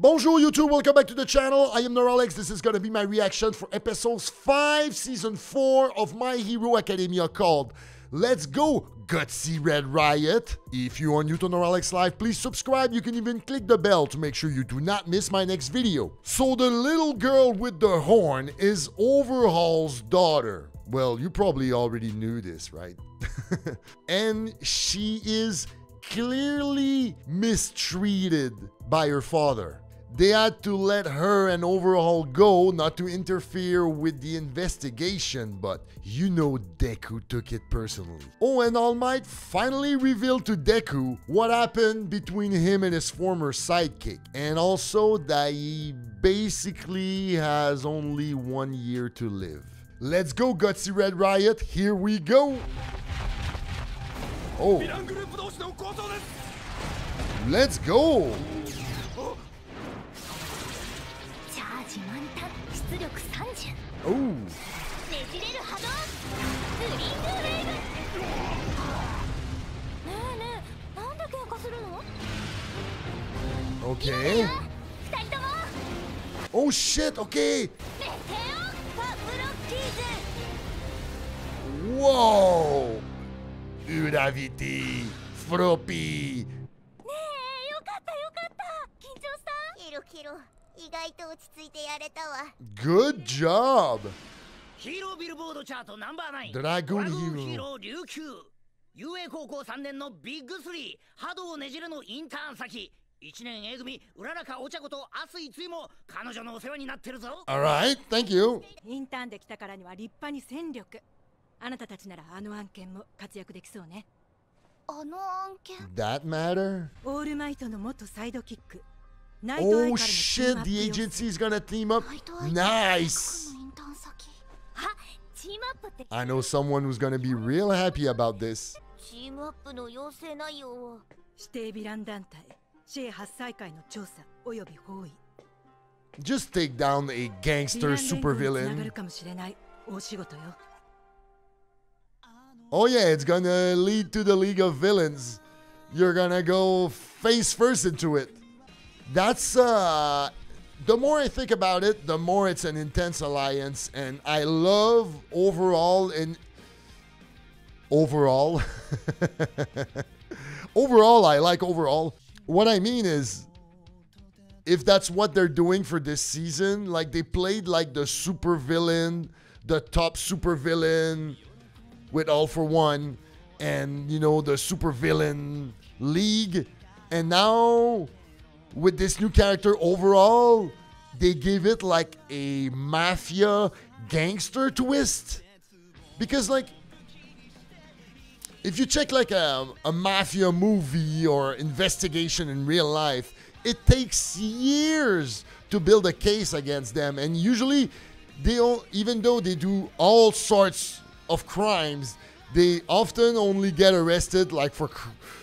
Bonjour YouTube, welcome back to the channel. I am Neuralex. This is gonna be my reaction for episodes 5, season 4 of My Hero Academia called Let's Go Gutsy Red Riot. If you are new to Neuralex Live, please subscribe. You can even click the bell to make sure you do not miss my next video. So the little girl with the horn is Overhaul's daughter. Well, you probably already knew this, right? and she is clearly mistreated by her father. They had to let her and Overhaul go, not to interfere with the investigation, but you know Deku took it personally. Oh, and All Might finally revealed to Deku what happened between him and his former sidekick, and also that he basically has only one year to live. Let's go, Gutsy Red Riot, here we go! Oh. Let's go! 出力30 Oh, ねじれる波動スリングウェーブねえねえなんで喧嘩するの？二人とも。Oh. ねえよかったよかった緊張したキロキロ意外と落ち着いてやれたわ。Good job! ヒーロービルボードチャートナンバーナインドラゴンヒーロー琉球。UA 高校3年のビッグスリー。波動ねじれのインターン先。1年 A 組浦中お茶子と明日いついも彼女のお世話になってるぞ。Alright, thank you. インターンで来たからには立派に戦力。あなたたちならあの案件も活躍できそうね。あの案件？That matter? オールマイトの元サイドキック Oh shit, the agency is gonna team up. Nice. I know someone who's gonna be real happy about this. チームアップの要請内容を指定ヴィラン団体シェ8再開の調査および包囲 Just take down a gangster supervillain. Oh yeah, it's gonna lead to the League of Villains. You're gonna go face first into it. That's uh the more I think about it, the more it's an intense alliance and I love overall and overall overall I like overall. What I mean is if that's what they're doing for this season, like they played like the super villain, the top super villain with All for One and you know the super villain league and now with this new character Overhaul they give it like a mafia gangster twist. Because like if you check like a, a mafia movie or investigation in real life it takes years to build a case against them. And usually they don't even though they do all sorts of crimes they often only get arrested like for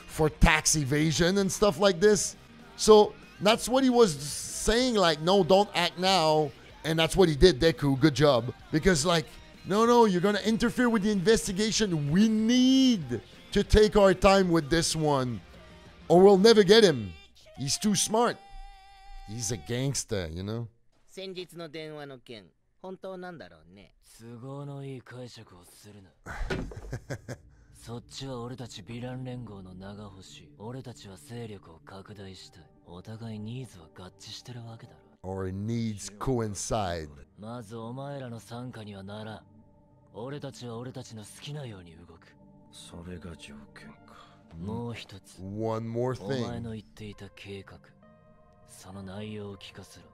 for tax evasion and stuff like this. So that's what he was saying like no don't act now and that's what he did deku good job because like no no you're gonna interfere with the investigation we need to take our time with this one or we'll never get him he's too smart he's a gangster you know 先日の電話の件本当なんだろうね都合のいい解釈をするな そっちは俺たちヴィラン連合の長星俺たちは勢力を拡大したい。お互いニーズは合致してるわけだろ。Or needs coincide. まずお前らの参加にはならん。俺たちは俺たちの好きなように動く。それが条件か。もう一つ。One more お前 thing の言っていた計画。その内容を聞かせろ。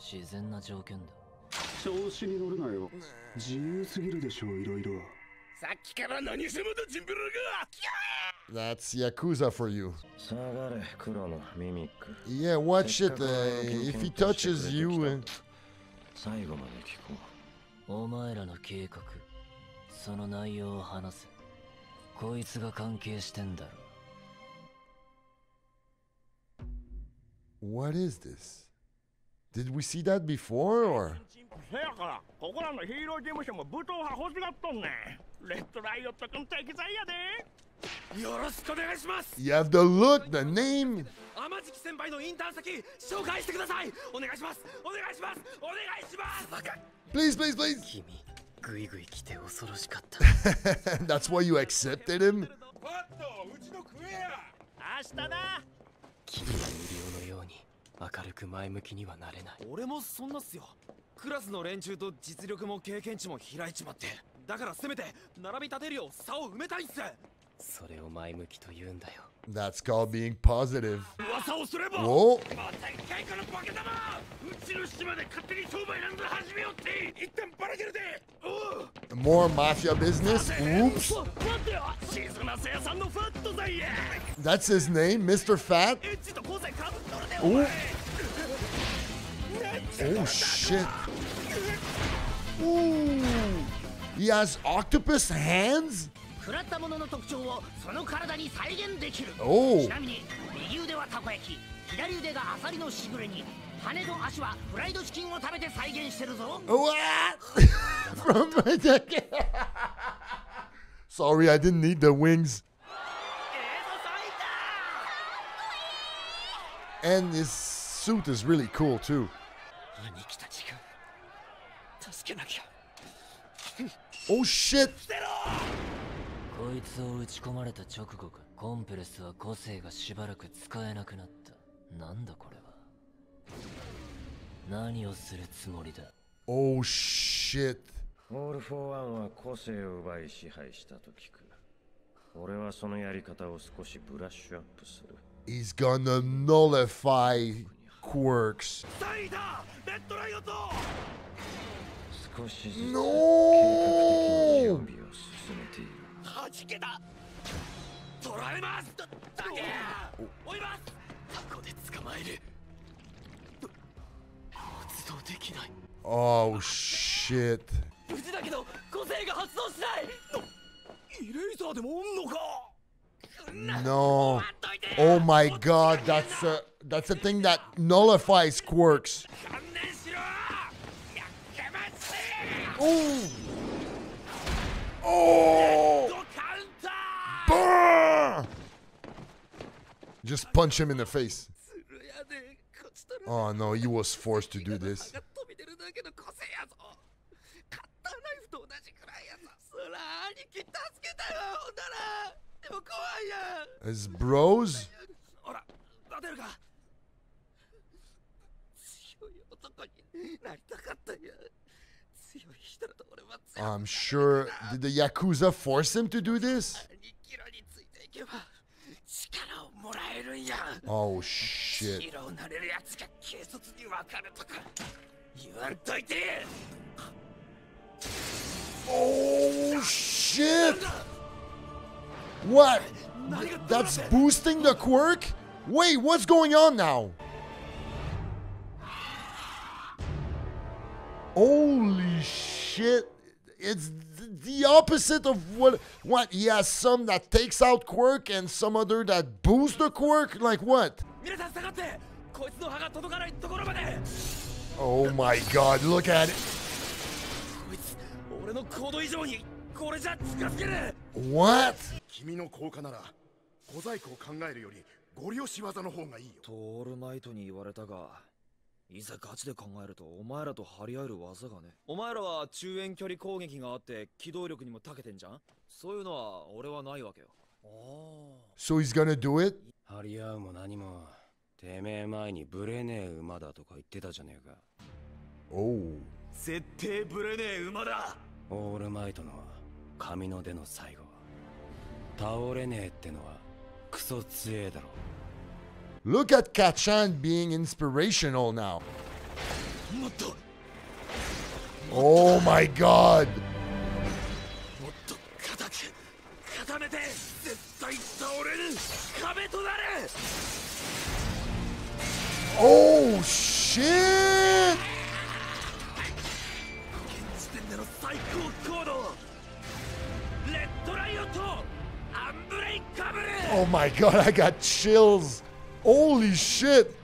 自然な条件だ。調子に乗るなよ。自由すぎるでしょういろいろ さっきから何せまだジンベラが that's yakuza for you 下がれ黒のミミック yeah watch it uh, if he touches you uh, 最後まで聞こお前らの計画その内容を話せこいつが関係してんだろ what is this Did we see that before or? You have the look, the name. Please, please, please. That's why you accepted him? 明るく前向きにはなれない。俺もそんなっすよ。クラスの連中と実力も経験値も開いちまって。だからせめて並び立てるよう差を埋めたいっす。それを前向きと言うんだよ That's called being positive. Whoa. More mafia business? Oops. That's his name, Mr. Fat? Ooh. Oh, shit. Ooh. He has octopus hands? 食らったものの特徴をその体に再現できるちなみに右腕はたこ焼き左腕がアサリのしぐれに羽と足はフライドチキンを食べて再現してるぞ What? From my jacket. Sorry, I didn't need the wings. And his suit is really cool too. Oh shit! こいつを打ち込まれた直後か。コンプレスは個性がしばらく使えなくなった。なんだこれは。何をするつもりだ？Oh shit. オール・フォー・ワンは個性を奪い支配したと聞く。俺はそのやり方を少しブラッシュアップする。He's gonna nullify quirks. サイダーレッドライオット少しずつ計画的に No! 準備を進めているはじけた捕らえますだだけ追いますタコで捕まえる発動できない Oh shit. 無事だけど個性が発動しないイレイザーでもおんのか No. Oh my god, that's a that's a thing that nullifies quirks. Oh! Oh! Just punch him in the face. Oh no, he was forced to do this. As bros? I'm sure. Did the Yakuza force him to do this? もらえるんや Oh shit. ヒーローになれるやつが軽率に分かるとか言わんといて Oh shit! What? That's boosting the quirk? Wait, what's going on now? Holy shit. It's th- the opposite of what what he has some that takes out quirk and some other that boosts the quirk like what 皆さん下がってこいつの歯が届かないところまで Oh my god look at it こいつ俺の行動以上にこれじゃ近づける What 君の効果なら小細工を考えるよりゴリ押し技の方がいいよとオールマイトに言われたが いざガチで考えるとお前らと張り合える技がね。お前らは中遠距離攻撃があって機動力にも長けてんじゃん？そういうのは俺はないわけよ。あ So he's gonna do it? 張り合うも何も。てめえ前にブレねえ馬だとか言ってたじゃねえか。Oh. 絶対ブレねえ馬だ！オールマイトの神の出の最後倒れねえってのはクソ強えだろ Look at Kacchan being inspirational now. Oh my god! Oh shit! Oh my god, I got chills. Holy shit!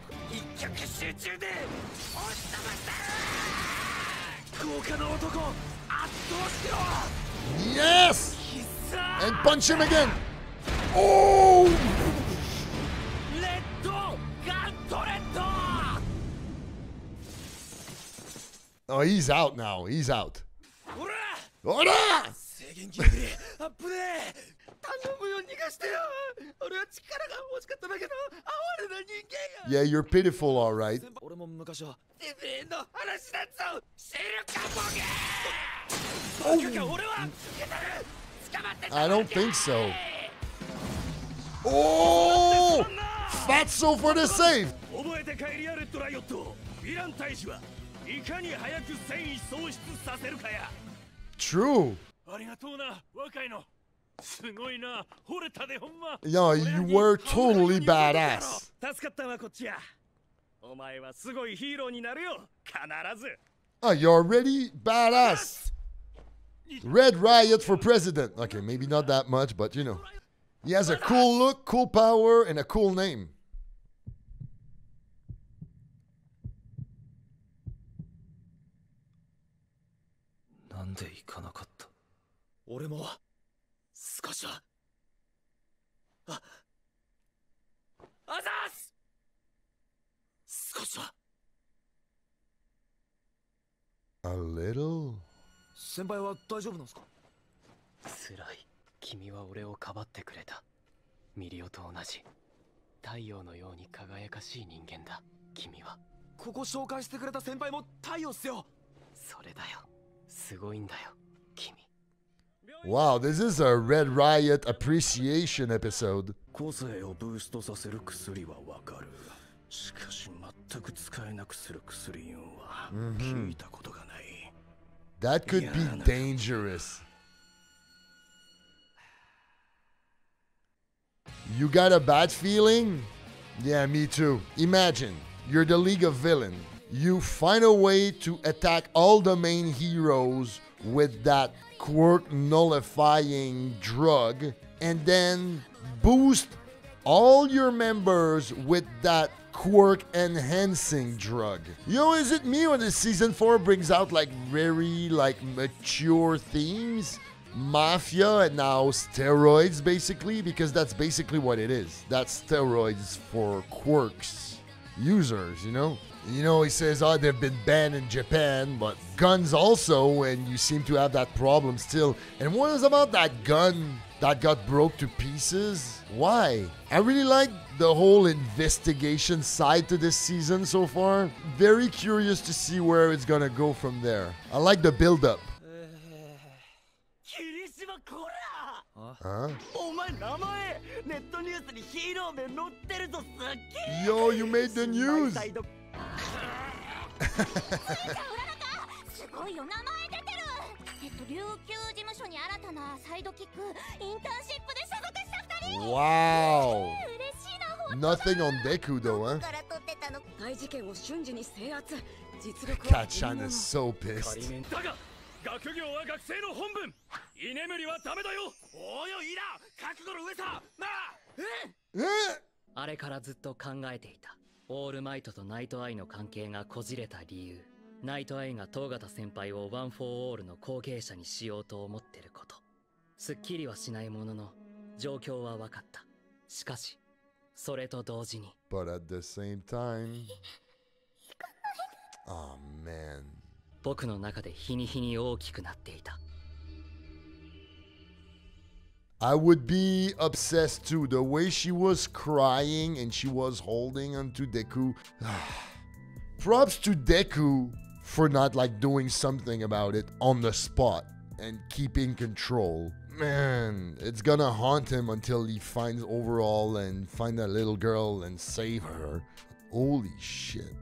Yes! And punch him again! Oh! Oh, he's out now. He's out. 制限ギリギリあっぶねえ頼むよ逃がしてよ俺は力が欲しかっただけの哀れな人間や Yeah, you're pitiful, all right. 俺も昔はてめえの話だぞ知るかボケバカか俺は捕まって I don't think so. Oh! Fatso for the save. 覚えて帰りやレッドライオットヴィラン大使はいかに早く戦意喪失させるかや True. ありがとうな若いの すごいな惚れたでほんま Yo, you were totally badass. 助かったわこっちやお前はすごいヒーローになるよ必ず Oh, you're already badass. Red Riot for president. Okay, maybe not that much, but you know. He has a cool look, cool power, and a cool name. 少しは。あ。あざーす！少しは。A little? 先輩は大丈夫なんすか？辛い。君は俺をかばってくれた。ミリオと同じ。太陽のように輝かしい人間だ。君は。ここ紹介してくれた先輩も太陽っすよ。それだよ。すごいんだよ。君 Wow, this is a Red Riot appreciation episode. 個性をブーストさせる薬はわかるしかし全く使えなくする薬運は聞いたことがない That could be dangerous. You got a bad feeling? Yeah, me too. Imagine you're the League of Villain. You find a way to attack all the main heroes with that quirk nullifying drug and then boost all your members with that quirk enhancing drug. Yo, is it me or the season 4 brings out like very like mature themes? Mafia and now steroids basically because that's basically what it is. That's steroids for quirks users, you know? You know, he says, oh, they've been banned in Japan, but guns also, and you seem to have that problem still. And what is about that gun that got broke to pieces? Why? I really like the whole investigation side to this season so far. Very curious to see where it's gonna go from there. I like the buildup. Uh. Huh? Yo, you made the news! すごいよ名前出てるえっと琉球事務所に新たなサイドキックインターンシップで所属した二人 Wow! 嬉しいなほん Nothing on Deku though, huh? から撮ってたの？大事件を瞬時に制圧。実力は Kachan is so pissed. だが学業は学生の本分。居眠りはダメだよ。おうよいいな覚悟の上さなあ。Eh? あれからずっと考えていたオールマイトとナイトアイの関係がこじれた理由ナイトアイが東方先輩をワン・フォー・オールの後継者にしようと思ってることすっきりはしないものの状況は分かったしかしそれと同時に But at the same time. Oh man. 僕の中で日に日に大きくなっていた I would be obsessed too. The way she was crying and she was holding onto Deku. Props to Deku for not like doing something about it on the spot and keeping control. Man, it's gonna haunt him until he finds Overhaul and find that little girl and save her. Holy shit.